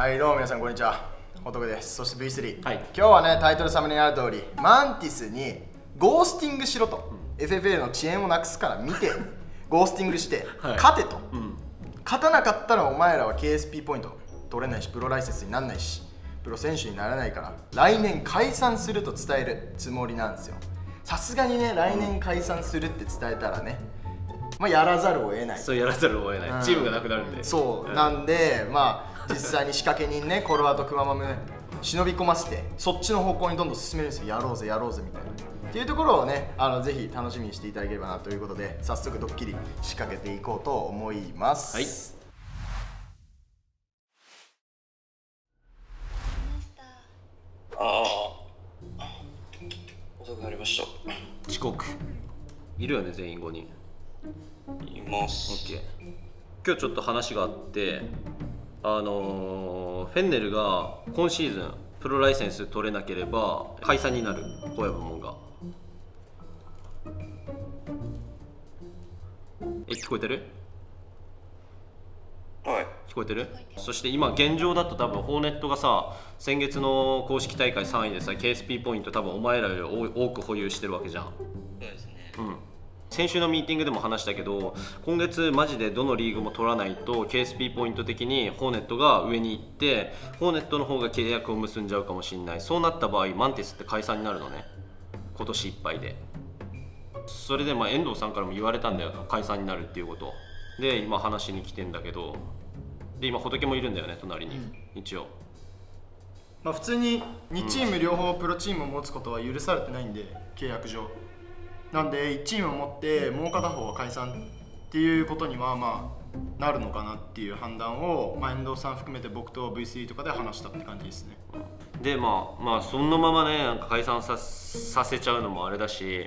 はいどうも皆さんこんにちは。ホトクです。そして V3、はい。今日はねタイトルサムネにある通りマンティスにゴースティングしろと、FFL の遅延をなくすから見て ゴースティングして、はい。勝てと、うん。勝たなかったらお前らは KSP ポイント取れないしプロライセンスにならないしプロ選手にならないから来年解散すると伝えるつもりなんですよ。さすがにね来年解散するって伝えたらねまあやらざるを得ない。そうやらざるを得ない、うん。チームがなくなるんで。そう、ん。なんでまあ実際に仕掛け人ねコロワとクママム忍び込ませてそっちの方向にどんどん進めるんですよやろうぜやろうぜみたいな。っていうところをねあのぜひ楽しみにしていただければなということで早速ドッキリ仕掛けていこうと思います。はい。ああ遅くなりました。遅刻。いるよね全員5人。います。オッケー。今日ちょっと話があってあのーフェンネルが今シーズンプロライセンス取れなければ解散になる小籔門が。え聞こえてる？はい。聞こえてる？そして今現状だと多分ホーネットがさ先月の公式大会3位でさ KSP ポイント多分お前らより多多く保有してるわけじゃん。そうですね。うん先週のミーティングでも話したけど今月マジでどのリーグも取らないと KSP ポイント的にホーネットが上に行ってホーネットの方が契約を結んじゃうかもしれない。そうなった場合マンティスって解散になるのね。今年いっぱいで。それでまあ遠藤さんからも言われたんだよ解散になるっていうこと。で今話しに来てんだけど。で今仏もいるんだよね隣に、一応。まあ普通に2チーム両方プロチームを持つことは許されてないんで契約上なんで1チームを持ってもう片方は解散っていうことにはまあなるのかなっていう判断を、まあ、遠藤さん含めて僕と V3 とかで話したって感じですね。でまあまあそのままねなんか解散ささせちゃうのもあれだし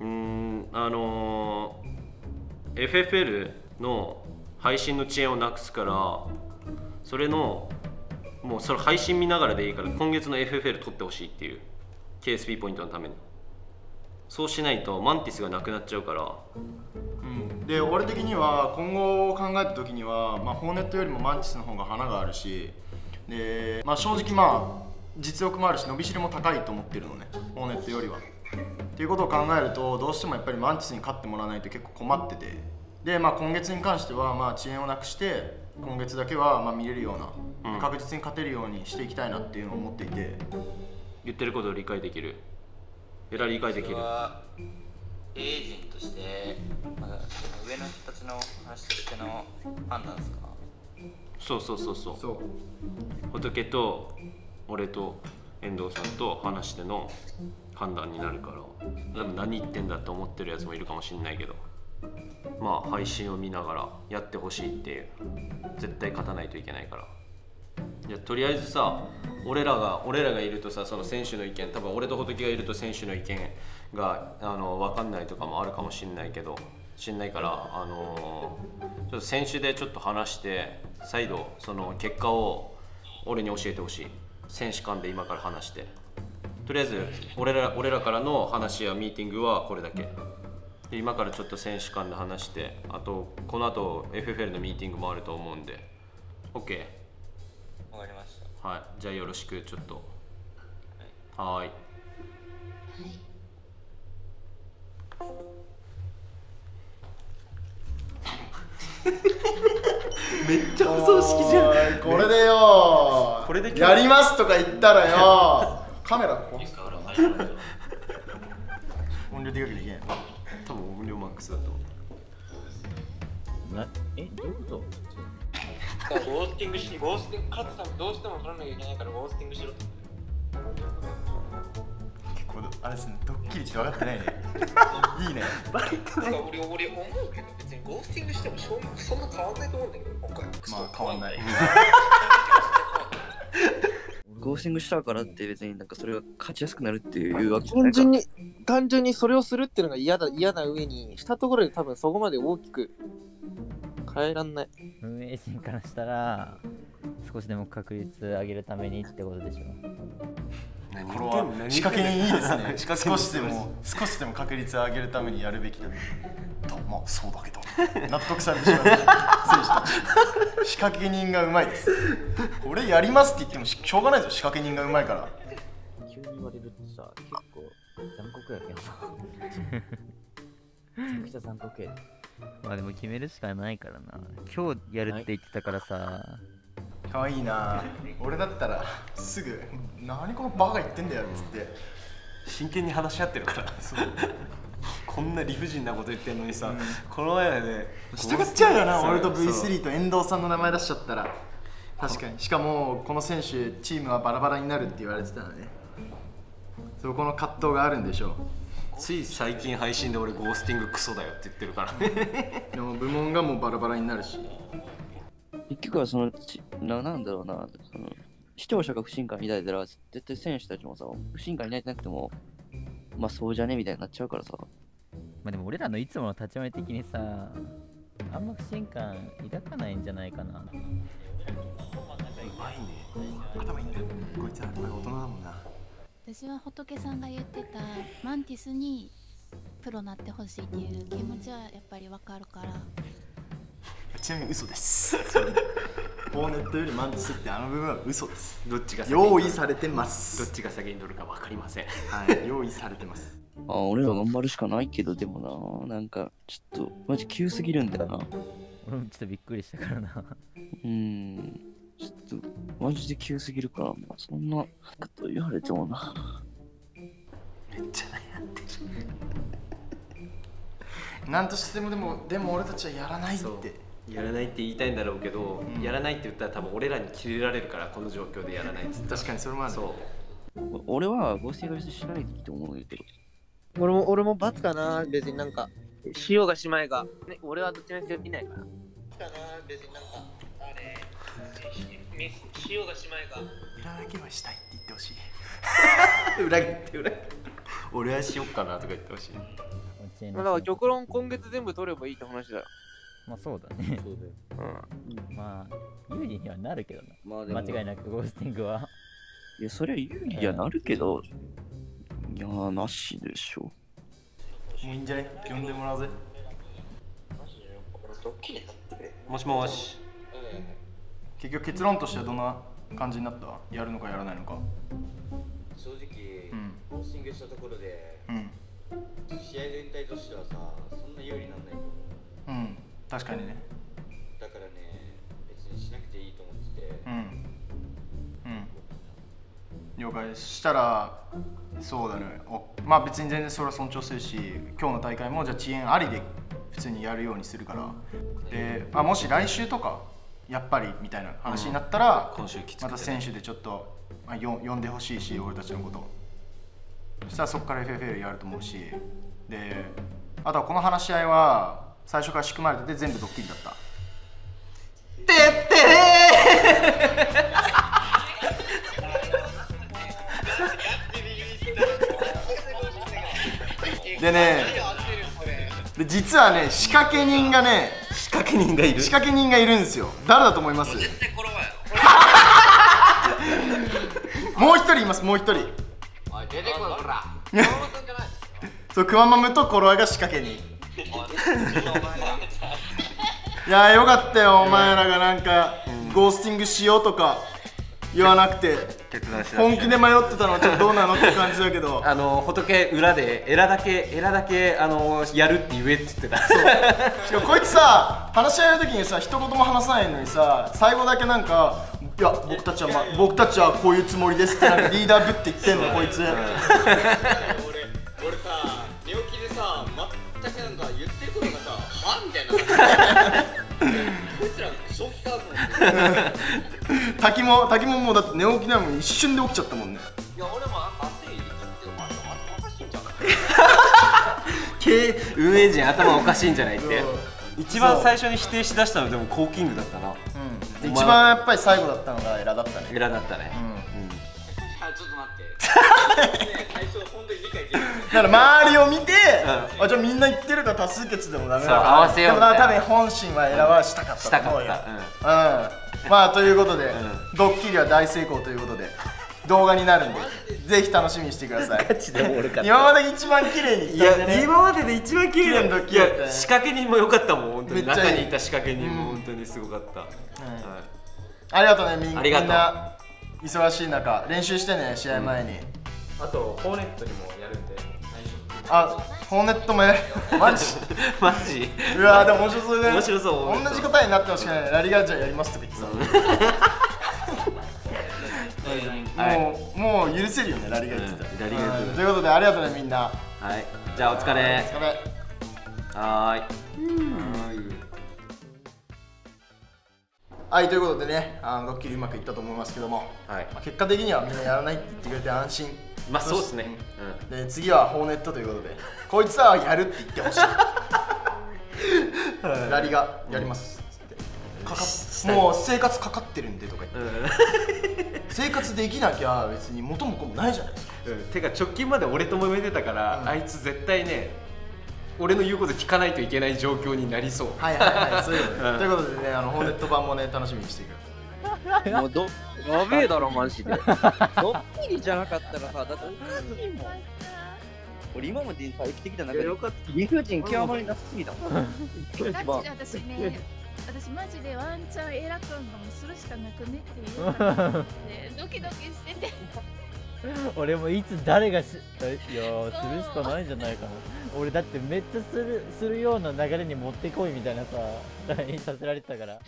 うんあのー FFL の配信の遅延をなくすからそれのもうそれ配信見ながらでいいから今月の FFL 取ってほしいっていう KSP ポイントのために。そうしないとマンティスがなくなっちゃうから。うん、で俺的には今後を考えた時には、まあ、ホーネットよりもマンティスの方が花があるしで、まあ、正直まあ実力もあるし伸びしろも高いと思ってるのね。ホーネットよりは。っていうことを考えるとどうしてもやっぱりマンティスに勝ってもらわないと結構困ってて。で、まあ、今月に関してはまあ遅延をなくして今月だけはまあ見れるような、うん。確実に勝てるようにしていきたいなっていうのを思っていて。言ってることを理解できるえらい理解できる。それはエージェントとして、まあ、上の人たちの話としての判断ですか？そうそうそうそう。そう。仏と俺と遠藤さんと話しての判断になるから。多分何言ってんだと思ってるやつもいるかもしれないけど。まあ配信を見ながらやってほしいっていう。絶対勝たないといけないから。いやとりあえずさ俺らが俺らがいるとさその選手の意見多分俺と仏がいると選手の意見があの分かんないとかもあるかもしれないけどしんないからあのちょっと選手でちょっと話して再度その結果を俺に教えてほしい。選手間で今から話して。とりあえず俺ら俺らからの話やミーティングはこれだけ。で今からちょっと選手間で話してあとこの後 FFL のミーティングもあると思うんで。OK わかりました。はい。じゃあよろしくちょっと。はーい。めっちゃお葬式じゃん。これでよ。これでやりますとか言ったらよ。カメラこう音量でかくできない多分音量マックスだと思う。なえどういうこと？ゴースティングしゴースティング勝つためにどうしても取らなきゃいけないからゴースティングしろ結構あれですねドッキリって分かってないね。いいね。なんか俺俺思うけど別にゴースティングしてもしょうそんな変わんないと思うんだけど今回。まあ変わんない。ゴースティングしたからって別になんかそれが勝ちやすくなるっていうわけじゃないか単純に単純にそれをするっていうのが嫌だ嫌な上にしたところで多分そこまで大きく変えらんない。運営陣からしたら少しでも確率上げるためにってことでしょ何これは仕掛け人いいですね。仕掛け人少しでも少しでも確率を上げるためにやるべきだと。まあそうだけど。納得されてしまう選手たち。仕掛け人がうまいです。俺やりますって言ってもししょうがないですよ。仕掛け人がうまいから。急に言われるとさ、結構残酷やけどさ。めちゃくちゃ残酷やで。まあでも決めるしかないからな。今日やるって言ってたからさ、可愛いな。俺だったらすぐ「何このバカ言ってんだよ」っつって。真剣に話し合ってるから。こんな理不尽なこと言ってんのにさ、この前で従っちゃうよな俺と。そう。V3 と遠藤さんの名前出しちゃったら。確かに。しかもこの選手チームはバラバラになるって言われてたのね。そこの葛藤があるんでしょつい最近配信で俺ゴースティングクソだよって言ってるから。ねうでも部門がもうバラバラになるし。結局はそのちな、なんだろうな、その視聴者が不信感抱いたら、絶対選手たちもさ、不信感抱いてなくても、まあそうじゃねみたいになっちゃうからさ。まあでも俺らのいつもの立ち回り的にさ、あんま不信感抱かないんじゃないかな。頭いいんだよこいつは大人だもんな私は仏さんが言ってたマンティスにプロなってほしいっていう気持ちはやっぱりわかるからちなみに嘘ですボーネットよりマンティスってあの部分は嘘です どっちが先に用意されてまどっすちが先に乗るか分かりませんはい用意されてますあ俺ら頑張るしかないけど、でもな、なんか、ちょっと、マジ急すぎるんだよな。俺もちょっとびっくりしたからな。うーん。ちょっと、マジで急すぎるから、まあ、そんなこと言われてもな。なんとしてもでもでも俺たちはやらないって。やらないって言いたいんだろうけど、うん。やらないって言ったら多分俺らにキレられるからこの状況でやらないっつったら。確かにそれもある。そう。俺は合成が別にしないでいいと思うけど。俺も俺も罰かな。別になんかしようがしまいが、ね、俺はどっちもせいないから。かな。別になんかあれしようがしまいが裏だけはしたいって言ってほしい。裏切って裏切って。俺はしよっかなとか言ってほしい。だから極論今月全部取ればいいって話だよ。まあそうだね。そうだよ、まあ、有利にはなるけどな。まあでも、間違いなくゴースティングは。いや、それは有利にはなるけど、いやー、なしでしょ。もういいんじゃね？呼んでもらうぜ。もしもし結局結論としてはどんな感じになった？やるのかやらないのか。正直、うん。コースティングしたところでうん。試合全体としてはさそんな有利なんないと思う。うん。確かにね。だからね別にしなくていいと思ってて。うん。うん。了解。したらそうだね。おまあ別に全然それは尊重するし今日の大会もじゃあ遅延ありで普通にやるようにするから。で、まあ、もし来週とかやっぱりみたいな話になったら、今週きつくてね。また選手でちょっと、まあ、よ呼んでほしいし俺たちのこと。そしたらそこから FFL やると思うし。であとはこの話し合いは最初から仕組まれてて全部ドッキリだった。でねで実はね仕掛け人がね仕掛け人がいる。仕掛け人がいるんですよ。誰だと思います？絶対この前もう一人いますもう一人。おい出てこいほら。そうクワマムとコロアが仕掛け人。いやーよかったよお前らがなんか、ゴースティングしようとか言わなくて決断し本気で迷ってたのはちょっとどうなのって感じだけど。あの仏裏でエラだけエラだけあのやるって言えって言ってた。しかもこいつさ話し合いの時にさ一言も話さないのにさ最後だけなんかいや僕たちは、ま、僕たちはこういうつもりですってなんかリーダーぶって言ってんのこいつ。俺俺さ寝起きでさ全くなんか言ってることがさはみたいなこいつら正気かと思って 滝も滝ももうだって寝起きなのに一瞬で起きちゃったもんね。いや俺もあんま熱いで聞いておかしいんじゃん経営運営陣頭おかしいんじゃないって。一番最初に否定しだしたのでもコーキングだったな。で一番やっぱり最後だったのがエラだったね。エラだったね、あ だから周りを見て、あじゃあみんな言ってるから多数決でもダメだそう合わせようでもな多分本心はエラはしたかったと思うよ。したかった。うん、まあということで、ん。ドッキリは大成功ということで動画になるんでぜひ楽しみにしてください。今まで一番綺麗にいや今までで一番綺麗なドッキいリだった仕掛け人も良かったもん本当に。中にいた仕掛け人もうん本当にすごかった、はい。ありがとうねみんありがとう。みんな忙しい中練習してね試合前に、あとホーネットにもやるんであホーネットもやる？マジ？マジ？うわでも面白そうだね。面白そう同じ答えになってほしくないラリガージャやりますとか言ってさ、はい。もうもう許せるよねラリガー言ってた、うんラリガーはいということでありがとうねみんな。はい。じゃあお疲れ。お疲れ。はーいはいということでねあのドッキリうまくいったと思いますけども、はい。まあ結果的にはみんなやらないって言ってくれて安心。まあそうですね。うん。で次はホーネットということでこいつはやるって言ってほしい。ラリがやります。っつって。かかもう生活かかってるんでとか言って、生活できなきゃ別に元も子もないじゃないですか。うん。てか直近まで俺と揉めてたから、あいつ絶対ね俺の言うこと聞かないといけない状況になりそう。はいはいはいそういうことね、うん。ということでねあのホーネット版もね楽しみにしていもうどやべえだろマジで。ドッキリじゃなかったらさだっておかしいもん。俺今までさ生きてきた中で理不尽極まりなさすぎたもん。私ね私マジでワンチャンエラくんがもするしかなくねって言う。ドキドキしてて。俺もいつ誰がしいやーするしかないんじゃないかな俺だってめっちゃするするような流れに持ってこいみたいなさ LINE させられてたから。